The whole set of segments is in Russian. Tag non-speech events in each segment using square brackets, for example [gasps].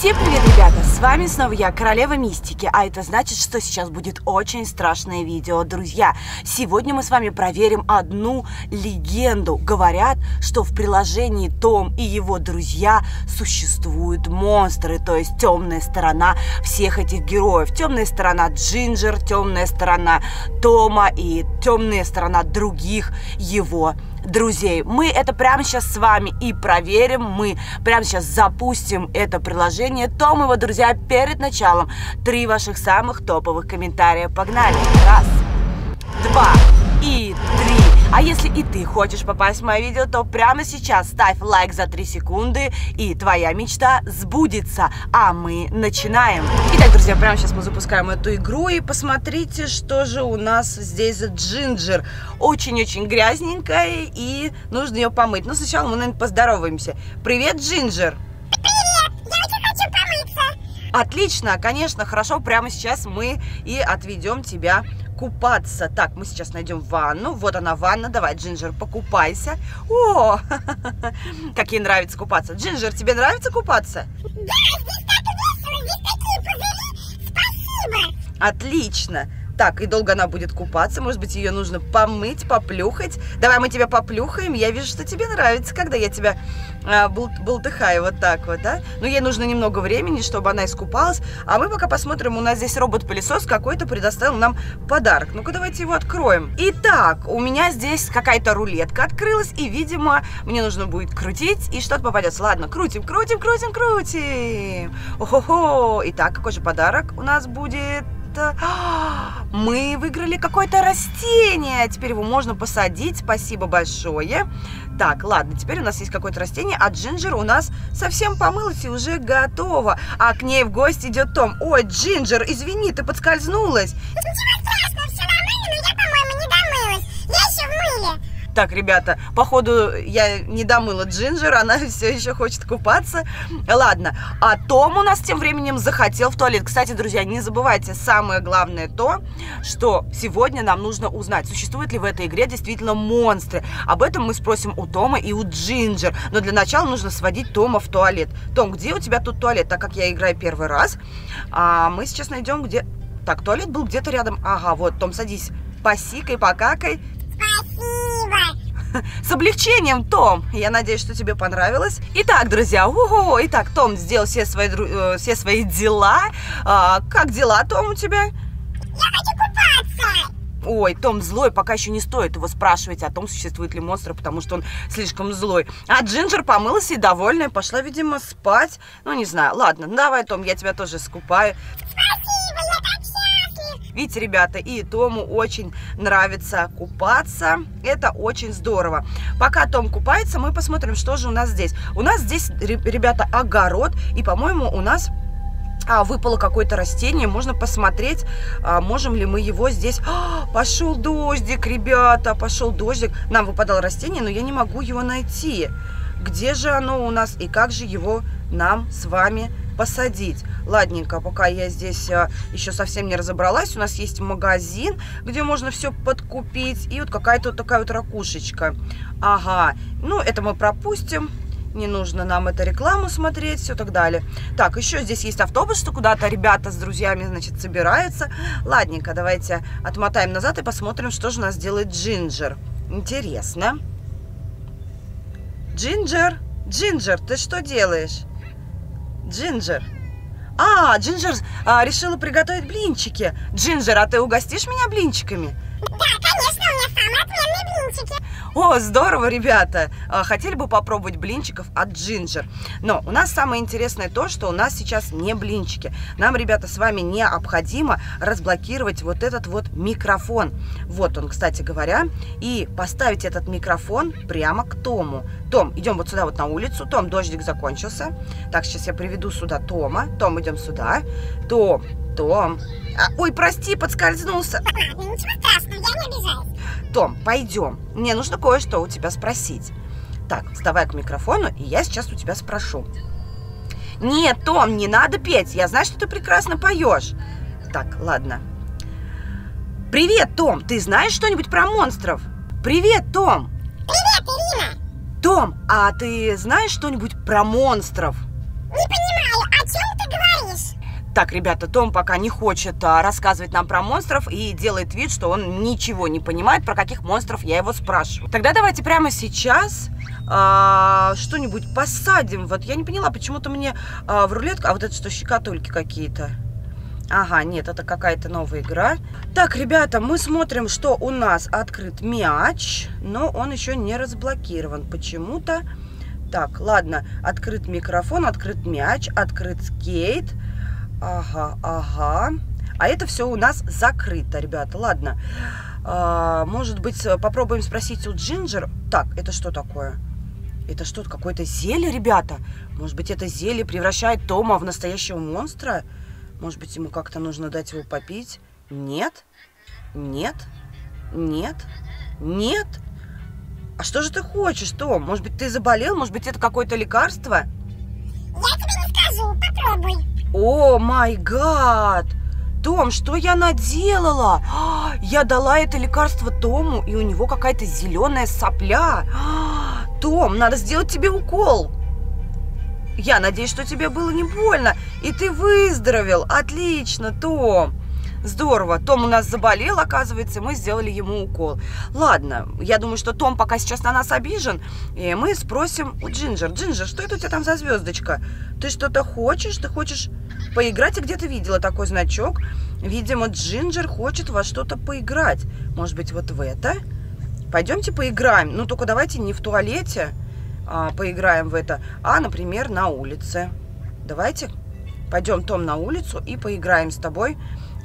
Всем привет, ребята! С вами снова я, Королева Мистики, а это значит, что сейчас будет очень страшное видео. Друзья, сегодня мы с вами проверим одну легенду. Говорят, что в приложении Том и его друзья существуют монстры, то есть темная сторона всех этих героев. Темная сторона Джинджер, темная сторона Тома и темная сторона других его друзей. Мы это прямо сейчас с вами и проверим. Мы прямо сейчас запустим это приложение. Том его друзья перед началом. Три ваших самых топовых комментария. Погнали. Раз, два и три. А если и ты хочешь попасть в мое видео, то прямо сейчас ставь лайк за 3 секунды, и твоя мечта сбудется. А мы начинаем. Итак, друзья, прямо сейчас мы запускаем эту игру, и посмотрите, что же у нас здесь за Джинджер. Очень-очень грязненькая, и нужно ее помыть. Но сначала мы, наверное, поздороваемся. Привет, Джинджер! Привет! Я очень хочу помыться. Отлично, конечно, хорошо. Прямо сейчас мы и отведем тебя купаться. Так, мы сейчас найдем ванну. Вот она ванна. Давай, Джинджер, покупайся. О, [laughs] как ей нравится купаться. Джинджер, тебе нравится купаться? Да, здесь так весело, здесь такие пузыри. Спасибо. Отлично. Так, и долго она будет купаться. Может быть, ее нужно помыть, поплюхать. Давай мы тебя поплюхаем. Я вижу, что тебе нравится, когда я тебя а, бол болтыхаю вот так вот, да? Но ей нужно немного времени, чтобы она искупалась. А мы пока посмотрим, у нас здесь робот-пылесос какой-то предоставил нам подарок. Ну-ка, давайте его откроем. Итак, у меня здесь какая-то рулетка открылась, и, видимо, мне нужно будет крутить, и что-то попадется. Ладно, крутим, крутим, крутим, крутим. Охо-хо. Итак, какой же подарок у нас будет? Это... [gasps] Мы выиграли какое-то растение. Теперь его можно посадить. Спасибо большое. Так, ладно, теперь у нас есть какое-то растение, а Джинджер у нас совсем помылась и уже готова. А к ней в гости идет Том. Ой, Джинджер, извини, ты подскользнулась. Ничего страшного, все нормально, но я, по-моему, не домылась. Я еще в мыле. Так, ребята, походу я не домыла Джинджер, она [laughs] все еще хочет купаться. Ладно, а Том у нас тем временем захотел в туалет. Кстати, друзья, не забывайте, самое главное то, что сегодня нам нужно узнать, существуют ли в этой игре действительно монстры. Об этом мы спросим у Тома и у Джинджер. Но для начала нужно сводить Тома в туалет. Том, где у тебя тут туалет? Так как я играю первый раз, а мы сейчас найдем, где... Так, туалет был где-то рядом. Ага, вот, Том, садись. Посикай, покакай. Спасибо. [laughs] С облегчением, Том. Я надеюсь, что тебе понравилось. Итак, друзья, ого, итак, Том сделал все свои, э, все свои дела. А, как дела, Том, у тебя? Я хочу купаться. Ой, Том злой, пока еще не стоит его спрашивать о том, существует ли монстр, потому что он слишком злой. А Джинджер помылась и довольная, пошла, видимо, спать. Ну, не знаю. Ладно, давай, Том, я тебя тоже скупаю. Спасибо. Видите, ребята, и Тому очень нравится купаться. Это очень здорово. Пока Том купается, мы посмотрим, что же у нас здесь. У нас здесь, ре- ребята, огород. И, по-моему, у нас а, выпало какое-то растение. Можно посмотреть, а, можем ли мы его здесь... А, пошел дождик, ребята, пошел дождик. Нам выпадало растение, но я не могу его найти. Где же оно у нас и как же его нам с вами посадить? Ладненько, пока я здесь а, еще совсем не разобралась, у нас есть магазин, где можно все подкупить. И вот какая-то вот такая вот ракушечка. Ага, ну это мы пропустим. Не нужно нам эту рекламу смотреть, все так далее. Так, еще здесь есть автобус, что куда-то ребята с друзьями, значит, собираются. Ладненько, давайте отмотаем назад и посмотрим, что же нас делает Джинджер. Интересно. Джинджер, Джинджер, ты что делаешь? Джинджер. А, Джинджер а, решила приготовить блинчики. Джинджер, а ты угостишь меня блинчиками? Да, конечно, у меня самые отменные блинчики. О, здорово, ребята! А, Хотели бы попробовать блинчиков от Джинджер. Но у нас самое интересное то, что у нас сейчас не блинчики. Нам, ребята, с вами необходимо разблокировать вот этот вот микрофон. Вот он, кстати говоря. И поставить этот микрофон прямо к Тому. Том, идем вот сюда вот на улицу. Том, дождик закончился. Так, сейчас я приведу сюда Тома. Том, идем сюда. Том, Том. А, ой, прости, подскользнулся. Ничего страшного, я не обижаюсь. Том, пойдем. Мне нужно кое-что у тебя спросить. Так, вставай к микрофону, и я сейчас у тебя спрошу. Нет, Том, не надо петь. Я знаю, что ты прекрасно поешь. Так, ладно. Привет, Том. Ты знаешь что-нибудь про монстров? Привет, Том. Привет, Ирина. Том, а ты знаешь что-нибудь про монстров? Не Так, ребята, Том пока не хочет а, рассказывать нам про монстров и делает вид, что он ничего не понимает, про каких монстров я его спрашиваю. Тогда давайте прямо сейчас а, что-нибудь посадим. Вот я не поняла, почему-то мне а, в рулетку... А вот это что, щекотульки какие-то? Ага, нет, это какая-то новая игра. Так, ребята, мы смотрим, что у нас открыт мяч, но он еще не разблокирован почему-то. Так, ладно, открыт микрофон, открыт мяч, открыт скейт. Ага, ага. А это все у нас закрыто, ребята. Ладно. А, может быть, попробуем спросить у Джинджер. Так, это что такое? Это что-то, какое-то зелье, ребята? Может быть, это зелье превращает Тома в настоящего монстра? Может быть, ему как-то нужно дать его попить? Нет? Нет? Нет? Нет? А что же ты хочешь, Том? Может быть, ты заболел? Может быть, это какое-то лекарство? Я тебе не скажу, попробуй. О май гад! Том, что я наделала? [gasps] Я дала это лекарство Тому, и у него какая-то зеленая сопля. [gasps] Том, надо сделать тебе укол. Я надеюсь, что тебе было не больно, и ты выздоровел. Отлично, Том. Здорово. Том у нас заболел, оказывается, мы сделали ему укол. Ладно, я думаю, что Том пока сейчас на нас обижен, и мы спросим у Джинджер. Джинджер, что это у тебя там за звездочка? Ты что-то хочешь? Ты хочешь поиграть? И где ты видела такой значок? Видимо, Джинджер хочет во что-то поиграть. Может быть, вот в это? Пойдемте поиграем. Ну, только давайте не в туалете а, поиграем в это, а, например, на улице. Давайте. Пойдем, Том, на улицу и поиграем с тобой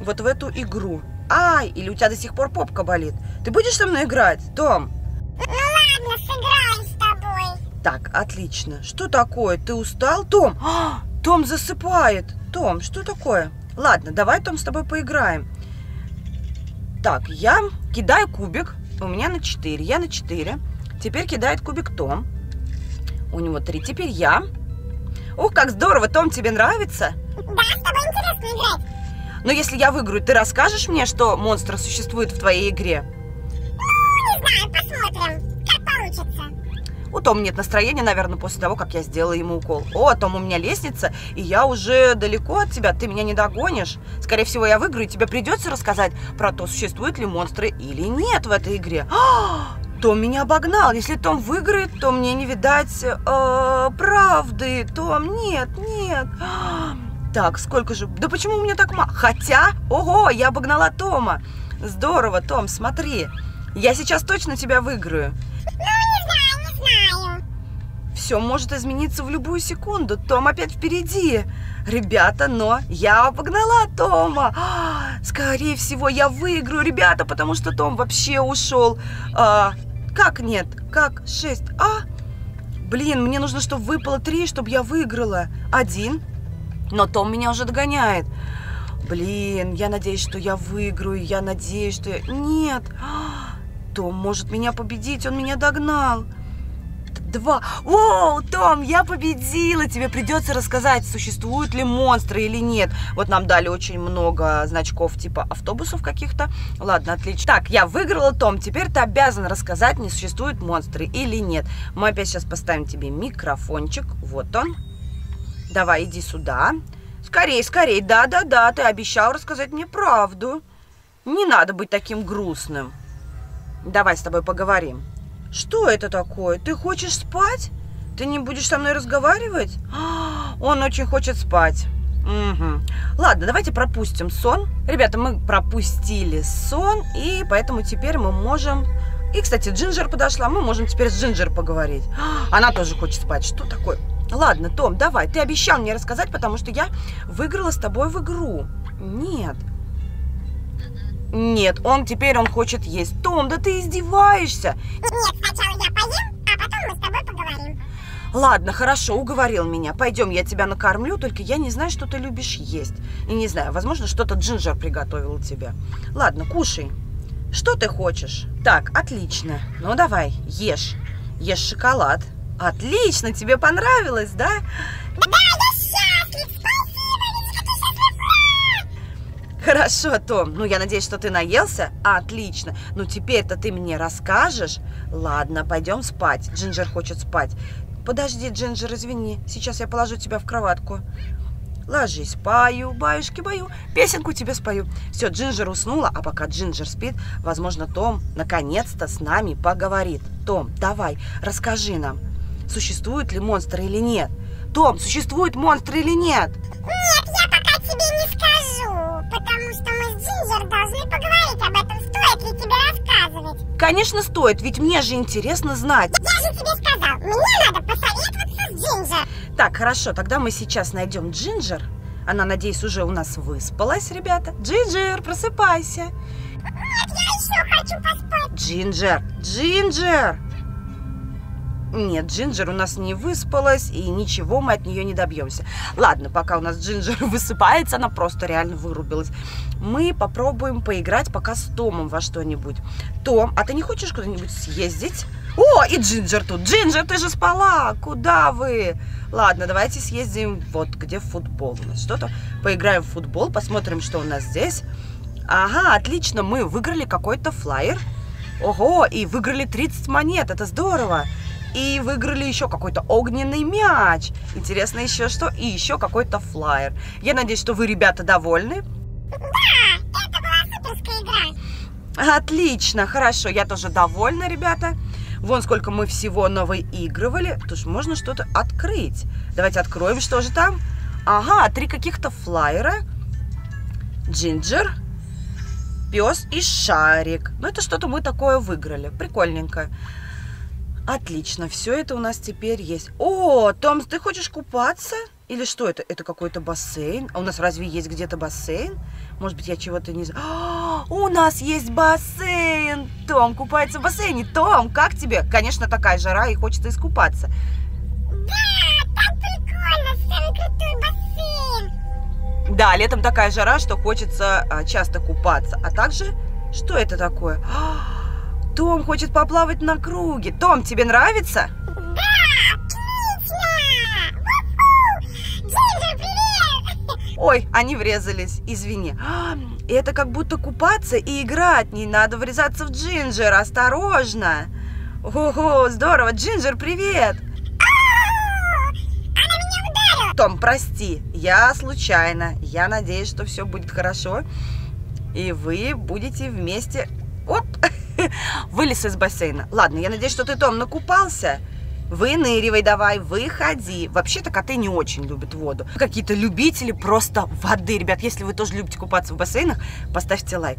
вот в эту игру. Ай, или у тебя до сих пор попка болит. Ты будешь со мной играть, Том? Ну ладно, сыграем с тобой. Так, отлично. Что такое? Ты устал, Том? А, Том засыпает. Том, что такое? Ладно, давай, Том, с тобой поиграем. Так, я кидаю кубик. У меня на 4. Я на 4. Теперь кидает кубик Том. У него 3. Теперь я. Ух, как здорово, Том, тебе нравится? Да, с тобой интересно играть. Но если я выиграю, ты расскажешь мне, что монстры существуют в твоей игре? Ну, не знаю, посмотрим, как получится. У Тома нет настроения, наверное, после того, как я сделала ему укол. О, Том, у меня лестница, и я уже далеко от тебя, ты меня не догонишь. Скорее всего, я выиграю, и тебе придется рассказать про то, существуют ли монстры или нет в этой игре. А, [gasps] Том меня обогнал. Если Том выиграет, то мне не видать э, правды. Том, нет, нет. [gasps] А, Так, сколько же? Да почему у меня так мало? Хотя, ого, я обогнала Тома. Здорово, Том, смотри. Я сейчас точно тебя выиграю. Ну, не знаю, не знаю. Все может измениться в любую секунду. Том опять впереди. Ребята, но я обогнала Тома. А, Скорее всего, я выиграю, ребята, потому что Том вообще ушел. А, как нет? Как? Шесть. А? Блин, мне нужно, чтобы выпало три, чтобы я выиграла. Один. Но Том меня уже догоняет. Блин, я надеюсь, что я выиграю. Я надеюсь, что я... Нет. [gasps] Том может меня победить. Он меня догнал. Два. О, Том, я победила. Тебе придется рассказать, существуют ли монстры или нет. Вот нам дали очень много значков типа автобусов каких-то. Ладно, отлично. Так, я выиграла, Том. Теперь ты обязан рассказать, не существуют монстры или нет. Мы опять сейчас поставим тебе микрофончик. Вот он. Давай, иди сюда. Скорей, скорей. Да-да-да, ты обещал рассказать мне правду. Не надо быть таким грустным. Давай с тобой поговорим. Что это такое? Ты хочешь спать? Ты не будешь со мной разговаривать? А, Он очень хочет спать. Мгм. Ладно, давайте пропустим сон. Ребята, мы пропустили сон, и поэтому теперь мы можем... И, кстати, Джинджер подошла, мы можем теперь с Джинджер поговорить. А, Она тоже хочет спать. Что такое? Ладно, Том, давай, ты обещал мне рассказать, потому что я выиграла с тобой в игру. Нет. Нет, он теперь он хочет есть. Том, да ты издеваешься. Нет, сначала я поем, а потом мы с тобой поговорим. Ладно, хорошо, уговорил меня. Пойдем, я тебя накормлю, только я не знаю, что ты любишь есть. И не знаю, возможно, что-то Джинджер приготовил тебе. Ладно, кушай. Что ты хочешь? Так, отлично. Ну, давай, ешь. Ешь шоколад. Отлично, тебе понравилось, да? Да, я счастлив, спасибо. Хорошо, Том. Ну, я надеюсь, что ты наелся. Отлично. Ну, теперь-то ты мне расскажешь. Ладно, пойдем спать. Джинджер хочет спать. Подожди, Джинджер, извини. Сейчас я положу тебя в кроватку. Ложись, пою, баюшки, бою, песенку тебе спою. Все, Джинджер уснула, а пока Джинджер спит, возможно, Том наконец-то с нами поговорит. Том, давай, расскажи нам, существуют ли монстры или нет? Том, существует монстры или нет? Нет, я пока тебе не скажу, потому что мы с Джинджер должны поговорить об этом. Стоит ли тебе рассказывать? Конечно, стоит, ведь мне же интересно знать. Я же тебе сказал, мне надо посоветоваться с Джинджер. Так, хорошо, тогда мы сейчас найдем Джинджер. Она, надеюсь, уже у нас выспалась, ребята. Джинджер, просыпайся. Нет, я еще хочу поспать. Джинджер, Джинджер! Нет, Джинджер у нас не выспалась, и ничего мы от нее не добьемся. Ладно, пока у нас Джинджер [laughs] высыпается, она просто реально вырубилась. Мы попробуем поиграть пока с Томом во что-нибудь. Том, а ты не хочешь куда-нибудь съездить? О, и Джинджер тут. Джинджер, ты же спала. Куда вы? Ладно, давайте съездим вот где футбол у нас. Что-то поиграем в футбол, посмотрим, что у нас здесь. Ага, отлично, мы выиграли какой-то флайер. Ого, и выиграли 30 монет, это здорово. И выиграли еще какой-то огненный мяч. Интересно еще что? И еще какой-то флайер. Я надеюсь, что вы, ребята, довольны. Да, это была суперская игра. Отлично, хорошо, я тоже довольна, ребята. Вон сколько мы всего новоигрывали. Тут можно что-то открыть. Давайте откроем, что же там. Ага, три каких-то флайера. Джинджер, пес и шарик. Ну, это что-то мы такое выиграли. Прикольненько. Отлично, все это у нас теперь есть. О, Том, ты хочешь купаться? Или что это? Это какой-то бассейн? А у нас разве есть где-то бассейн? Может быть, я чего-то не знаю. [gasps] У нас есть бассейн! Том купается в бассейне. Том, как тебе? Конечно, такая жара и хочется искупаться. Да, так прикольно, самый крутой бассейн. Да, летом такая жара, что хочется а, часто купаться. А также, что это такое? А, [gasps] Том хочет поплавать на круге. Том, тебе нравится? Да, отлично. Ой, они врезались, извини. А, это как будто купаться и играть. Не надо врезаться в Джинджер, осторожно. Ого, здорово. Джинджер, привет. Она меня ударила. Том, прости, я случайно. Я надеюсь, что все будет хорошо. И вы будете вместе... Оп! [laughs] Вылез из бассейна. Ладно, я надеюсь, что ты, Том, накупался. Выныривай давай, выходи. Вообще-то коты не очень любят воду. Какие-то любители просто воды. Ребят, если вы тоже любите купаться в бассейнах, поставьте лайк.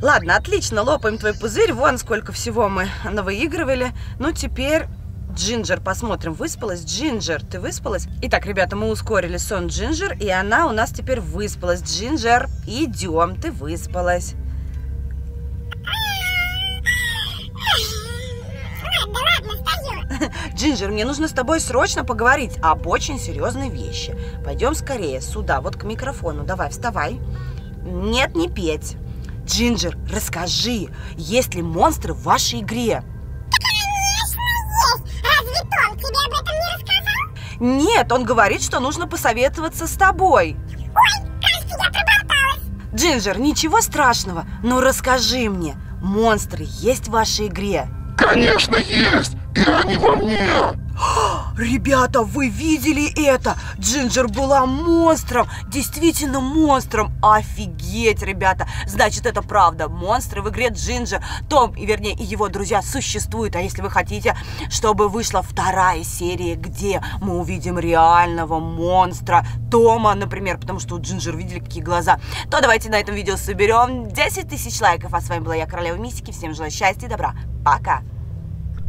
Ладно, отлично, лопаем твой пузырь. Вон сколько всего мы навыигрывали. Ну, теперь Джинджер, посмотрим, выспалась? Джинджер, ты выспалась? Итак, ребята, мы ускорили сон Джинджер, и она у нас теперь выспалась. Джинджер, идем, ты выспалась. Джинджер, мне нужно с тобой срочно поговорить об очень серьезной вещи. Пойдем скорее сюда, вот к микрофону. Давай, вставай. Нет, не петь. Джинджер, расскажи, есть ли монстры в вашей игре? Конечно, есть. Разве Том тебе об этом не рассказал? Нет, он говорит, что нужно посоветоваться с тобой. Ой, кажется, я проболталась. Джинджер, ничего страшного, но расскажи мне, монстры есть в вашей игре? Конечно есть! Они во мне! Ребята, вы видели это? Джинджер была монстром, действительно монстром. Офигеть, ребята. Значит, это правда. Монстры в игре Джинджер. Том, и вернее, и его друзья существуют. А если вы хотите, чтобы вышла вторая серия, где мы увидим реального монстра Тома, например, потому что у Джинджер видели какие глаза, то давайте на этом видео соберем 10 тысяч лайков. А с вами была я, Королева Мистики. Всем желаю счастья и добра. Пока.